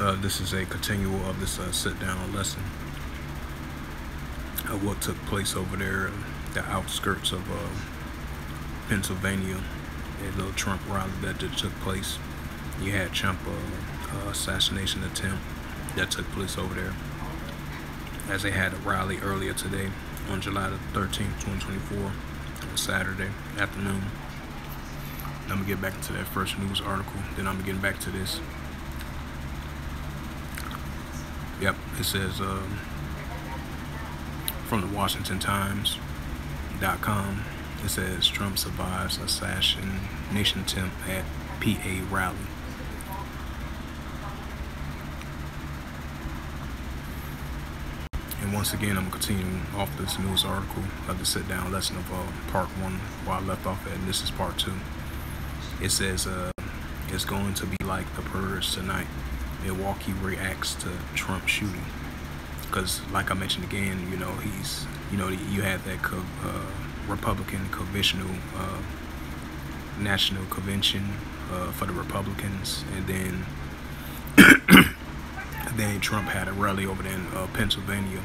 Uh, this is a continual of this uh, sit-down lesson of what took place over there, the outskirts of uh, Pennsylvania, a little Trump rally that just took place. You had Trump uh, assassination attempt that took place over there, as they had a rally earlier today on July the 13th, 2024, on Saturday afternoon. I'm gonna get back into that first news article. Then I'm getting back to this. Yep, it says uh, from the Washington Times.com. It says Trump survives assassination attempt at PA rally. And once again, I'm continuing off this news article of the sit down lesson of uh, part one, where I left off at, and this is part two. It says uh, it's going to be like the purge tonight. Milwaukee reacts to Trump shooting. Because, like I mentioned again, you know, he's, you know, you had that co- uh, Republican conventional, uh, national convention uh, for the Republicans, and then then Trump had a rally over there in uh, Pennsylvania.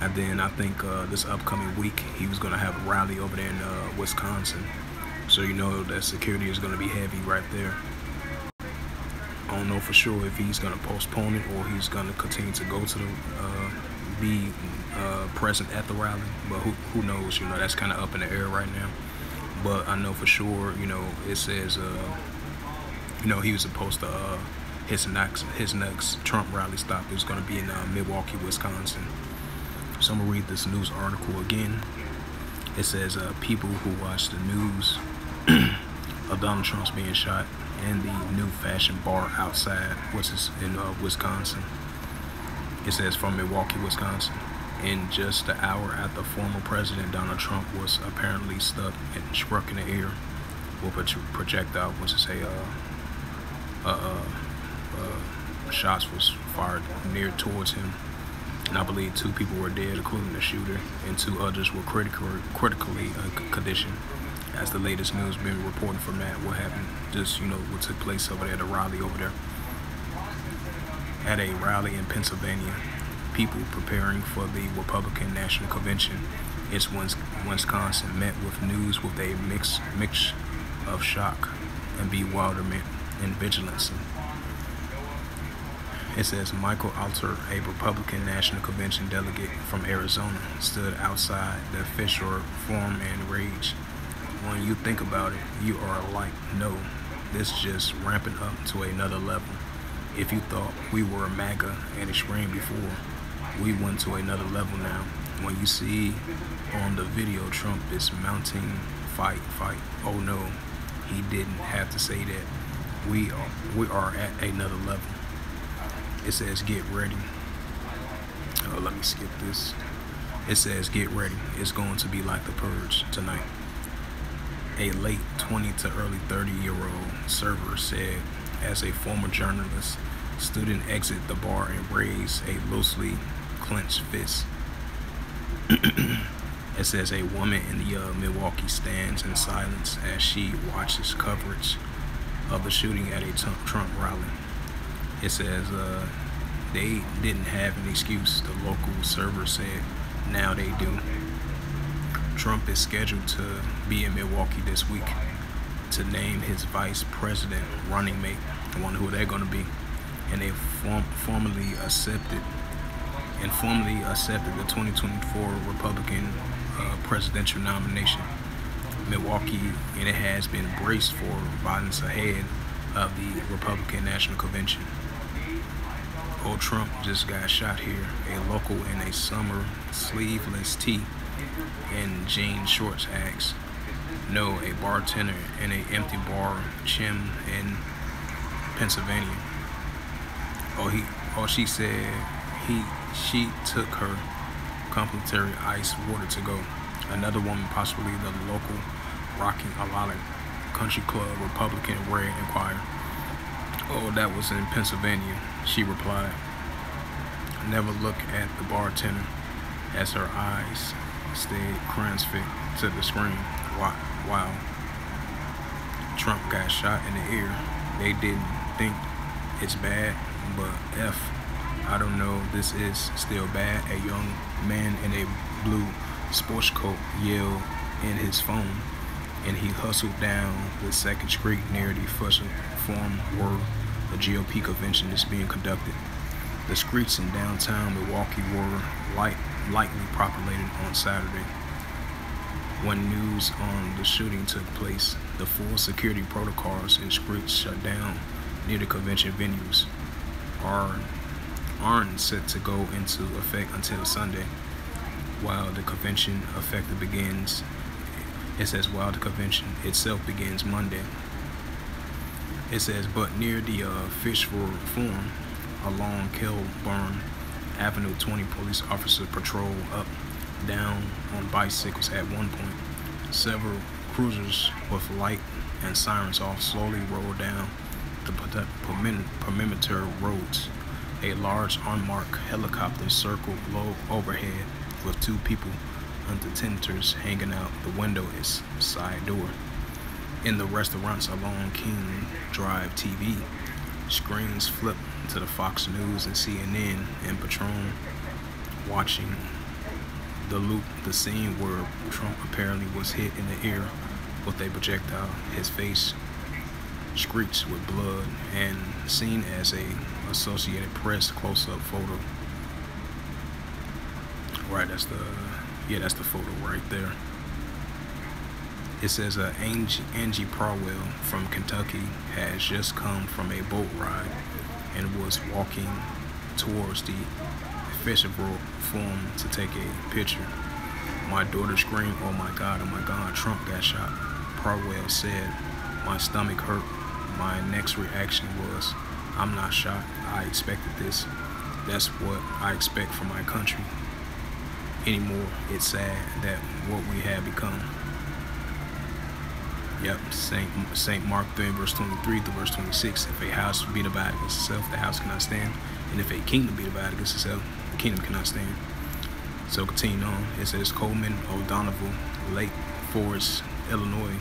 And then I think uh, this upcoming week he was going to have a rally over there in uh, Wisconsin. So you know that security is going to be heavy right there. Know for sure if he's going to postpone it or he's going to continue to go to the uh, be uh, present at the rally. But who who knows? You know that's kind of up in the air right now. But I know for sure. You know it says uh, you know he was supposed to uh, his next his next Trump rally stop is going to be in uh, Milwaukee, Wisconsin. So I'm gonna read this news article again. It says uh, people who watch the news of Donald Trump's being shot and the new fashion bar outside, which is in uh, Wisconsin. It says from Milwaukee, Wisconsin. In just an hour after former President Donald Trump was apparently stuck and struck in the air with a projectile, which is a uh, uh, uh, shots was fired near towards him. And I believe two people were dead, including the shooter, and two others were critical, critically uh, conditioned as the latest news been reporting from that, what happened, just, you know, what took place over there at a rally over there. At a rally in Pennsylvania, people preparing for the Republican National Convention It's Wisconsin met with news with a mix, mix of shock and bewilderment and vigilance. It says Michael Alter, a Republican National Convention delegate from Arizona, stood outside the Fiserv Forum in rage when you think about it, you are like, no, this just ramping up to another level. If you thought we were MAGA and extreme before, we went to another level now. When you see on the video Trump is mounting fight, fight, oh no, he didn't have to say that. We are, we are at another level. It says get ready. Oh, let me skip this. It says get ready. It's going to be like the purge tonight a late 20 to early 30 year old server said as a former journalist student exit the bar and raise a loosely clenched fist. it says a woman in the uh, Milwaukee stands in silence as she watches coverage of the shooting at a Trump rally. It says uh, they didn't have an excuse, the local server said. Now they do. Trump is scheduled to be in Milwaukee this week to name his vice president running mate. I wonder who they're going to be. And they form, formally accepted and formally accepted the 2024 Republican uh, presidential nomination. Milwaukee, and it has been braced for violence ahead of the Republican National Convention. Old Trump just got shot here, a local in a summer sleeveless tee and Jean Shorts asks, No, a bartender in an empty bar, Chim in Pennsylvania. Oh, he, oh, she said he, she took her complimentary ice water to go. Another woman, possibly the local Rocking a lot Country Club Republican Red inquired. Oh, that was in Pennsylvania, she replied. Never look at the bartender as her eyes stayed transfixed to the screen while Trump got shot in the ear. They didn't think it's bad. but F, I don't know, this is still bad. A young man in a blue sports coat yelled in his phone, and he hustled down the second street near the first form where the GOP convention is being conducted. The streets in downtown Milwaukee were light, lightly populated on Saturday. When news on the shooting took place, the full security protocols and streets shut down near the convention venues are aren't set to go into effect until Sunday. While the convention effective begins, it says while the convention itself begins Monday. It says, but near the uh, for Forum, along Kilbourn Avenue, 20 police officers patrol up, down on bicycles at one point. Several cruisers with light and sirens off slowly roll down the perimeter roads. A large unmarked helicopter circled low overhead with two people under tenters hanging out the window its side door. In the restaurants along King Drive TV, screens flip to the Fox News and CNN and Patron watching the loop, the scene where Trump apparently was hit in the ear with a projectile. His face streaks with blood and seen as a Associated Press close-up photo. Right, that's the yeah, that's the photo right there. It says uh, Angie, Angie Prowell from Kentucky has just come from a boat ride and was walking towards the festival forum to take a picture. My daughter screamed, oh my God, oh my God, Trump got shot. Parwell said, my stomach hurt. My next reaction was, I'm not shocked. I expected this. That's what I expect from my country anymore. It's sad that what we have become. Yep, Saint Saint Mark 3 verse 23 to verse 26. If a house be divided against itself, the house cannot stand. And if a kingdom be divided against itself, the kingdom cannot stand. So continue on. It says Coleman O'Donovan, Lake Forest, Illinois.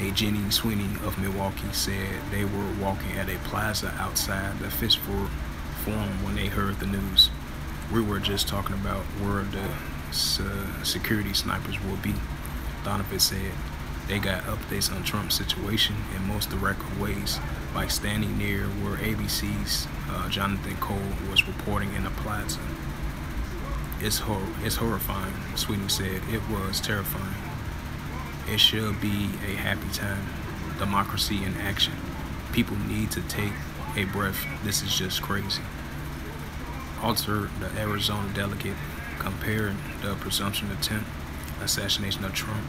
A Jenny Sweeney of Milwaukee said they were walking at a plaza outside the Fishville Forum when they heard the news. We were just talking about where the uh, security snipers will be. Donovan said they got updates on Trump's situation in most direct ways by standing near where ABC's uh, Jonathan Karl was reporting in the plaza. It's, hor it's horrifying, Sweeney said. It was terrifying. It should be a happy time. Democracy in action. People need to take a breath. This is just crazy. Alter, the Arizona delegate, compared the presumption attempt assassination of Trump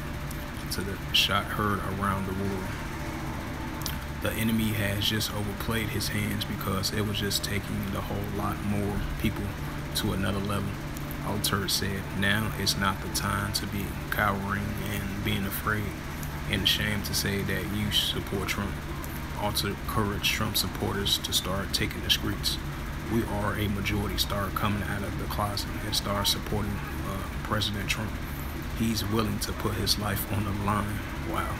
to the shot heard around the world. The enemy has just overplayed his hands because it was just taking the whole lot more people to another level. Alter said, now is not the time to be cowering and being afraid and ashamed to say that you support Trump. Alter encouraged Trump supporters to start taking the streets. We are a majority. Start coming out of the closet and start supporting uh, President Trump he's willing to put his life on the line. Wow.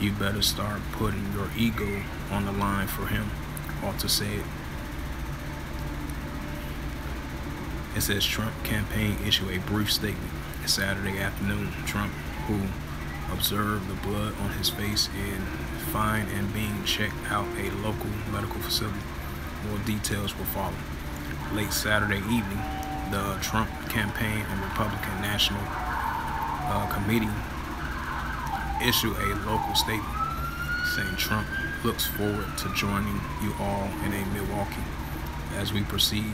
You better start putting your ego on the line for him. Alter said. It says Trump campaign issue a brief statement Saturday afternoon. Trump, who observed the blood on his face and fine and being checked out a local medical facility. More details will follow. Late Saturday evening, the Trump campaign and Republican National uh, committee issue a local statement saying Trump looks forward to joining you all in a Milwaukee as we proceed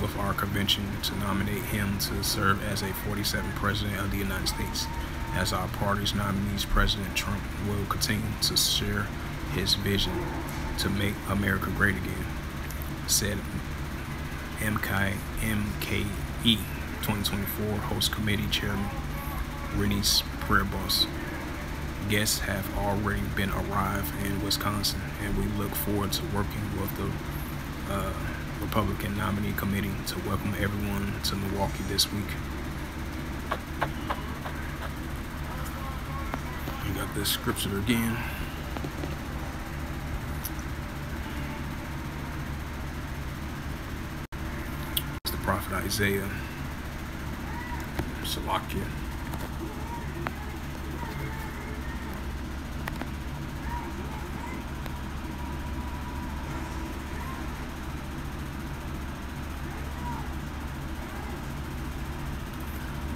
with our convention to nominate him to serve as a 47th President of the United States. As our party's nominees, President Trump will continue to share his vision to make America great again, said MK, MKE 2024 host committee chairman Rennie's prayer bus. Guests have already been arrived in Wisconsin, and we look forward to working with the uh, Republican nominee committee to welcome everyone to Milwaukee this week. We got this scripture again. It's the prophet Isaiah. Salakia.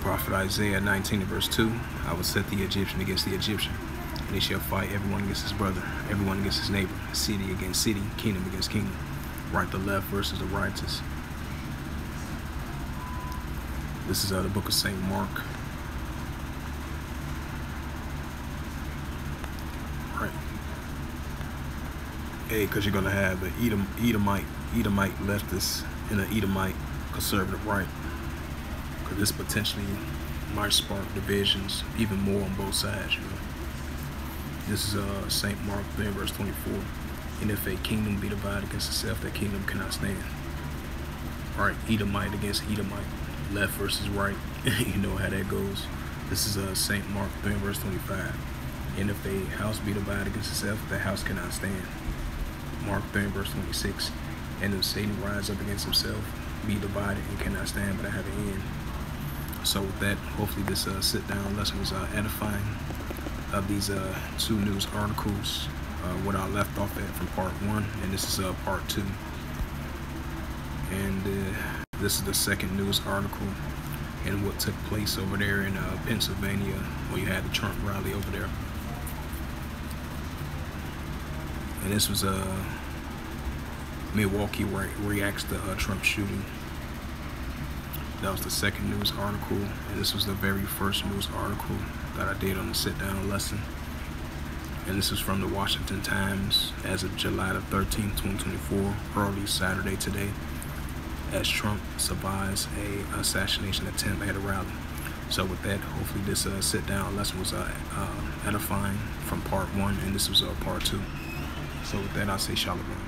Prophet Isaiah 19 verse 2, I will set the Egyptian against the Egyptian, and he shall fight everyone against his brother, everyone against his neighbor, city against city, kingdom against kingdom, right to left versus the righteous. This is of the book of St. Mark. Right. Hey, because you're going to have an Edom, Edomite, Edomite leftist and an Edomite conservative right because this potentially might spark divisions even more on both sides. You know? This is uh, St. Mark 3, verse 24. And if a kingdom be divided against itself, that kingdom cannot stand. All right, Edomite against Edomite, left versus right. you know how that goes. This is uh, St. Mark 3, verse 25. And if a house be divided against itself, that house cannot stand. Mark 3, verse 26. And if Satan rise up against himself, be divided and cannot stand, but I have an end. So with that, hopefully this uh, sit-down lesson was uh, edifying of these uh, two news articles, uh, what I left off at from part one, and this is uh, part two. And uh, this is the second news article and what took place over there in Pennsylvania where you had the Trump rally over there. And this was uh, Milwaukee where, where he asked Trump shooting. That was the second news article, and this was the very first news article that I did on the sit-down lesson. And this is from the Washington Times as of July the 13th, 2024, early Saturday today, as Trump survives a assassination attempt at a rally. So with that, hopefully this uh, sit-down lesson was uh, uh, edifying from part one, and this was uh, part two. So with that, I say shalom.